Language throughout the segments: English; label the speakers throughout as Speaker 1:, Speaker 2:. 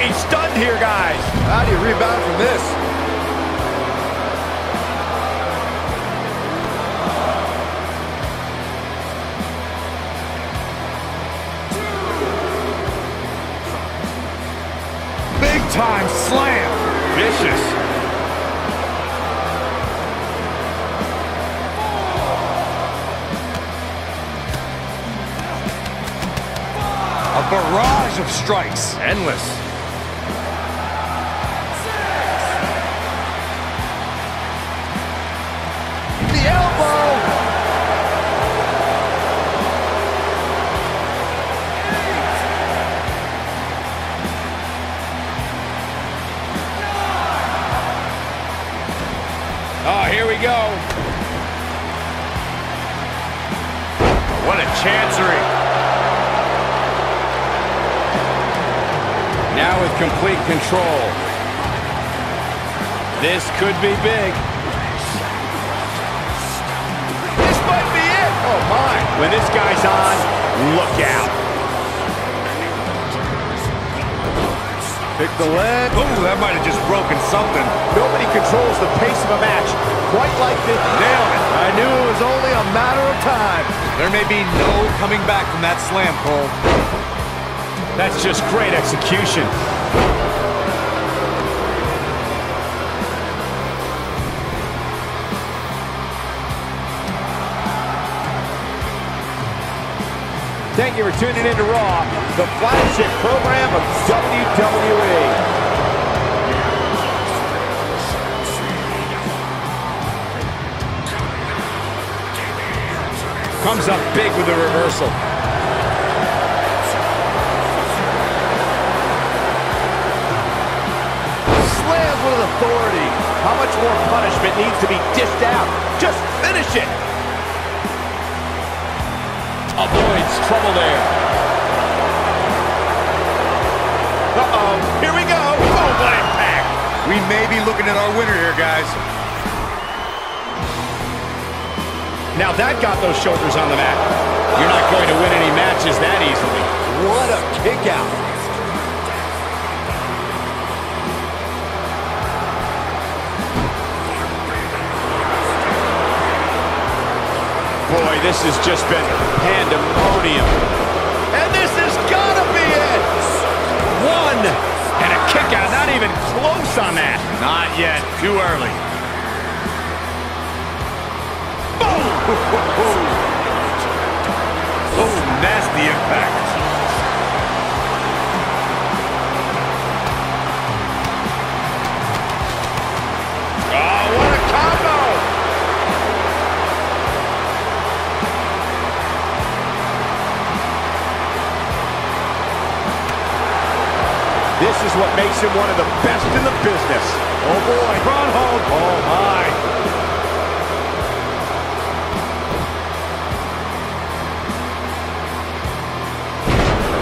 Speaker 1: He's stunned here,
Speaker 2: guys.
Speaker 1: How do
Speaker 2: you rebound from this? Big time slam. Vicious. barrage of strikes. Endless. We go. What a chancery. Now with complete control. This could be big.
Speaker 1: This might be it.
Speaker 2: Oh, my. When this guy's on, look out.
Speaker 1: Pick the leg. Ooh, that might have just broken something.
Speaker 3: Nobody controls the pace of a match quite like this.
Speaker 1: Nailed it. I knew it was only a matter of time. There may be no coming back from that slam, Cole.
Speaker 2: That's just great execution.
Speaker 3: Thank you for tuning in to Raw, the flagship program of WWE.
Speaker 2: Comes up big with the reversal.
Speaker 3: Slams with authority. How much more punishment needs to be dished out? Just finish it.
Speaker 2: Avoids trouble there.
Speaker 3: Uh-oh. Here we go. Oh, what impact.
Speaker 1: We may be looking at our winner here, guys.
Speaker 2: Now that got those shoulders on the mat. You're not going to win any matches that easily.
Speaker 3: What a kick out.
Speaker 2: Boy, this has just been pandemonium.
Speaker 3: And this has got to be it.
Speaker 2: One! And a kick out, not even close on that.
Speaker 1: Not yet. Too early. Boom. Oh, nasty impact.
Speaker 3: This is what makes him one of the best in the business. Oh, boy.
Speaker 1: Front hold.
Speaker 3: Oh, my.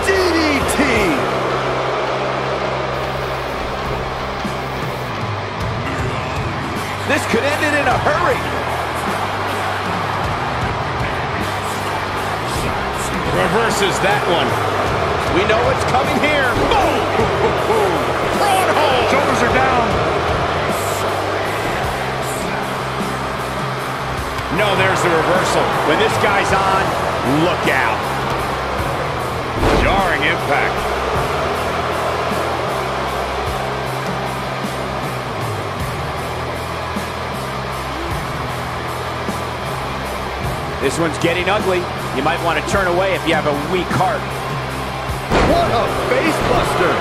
Speaker 3: DDT. This could end it in a hurry.
Speaker 2: Reverses that one.
Speaker 3: We know what's coming here.
Speaker 1: Front
Speaker 2: The reversal. When this guy's on, look out.
Speaker 1: Jarring impact.
Speaker 3: This one's getting ugly. You might want to turn away if you have a weak heart. What a face buster!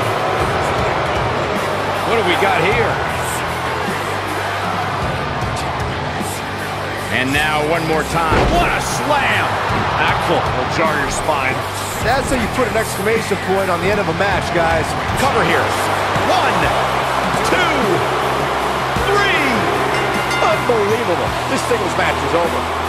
Speaker 2: What do we got here? And now one more time. What a slam!
Speaker 1: Impactful. Will jar your spine.
Speaker 3: That's how you put an exclamation point on the end of a match, guys. Cover here. One, two, three. Unbelievable. This singles match is over.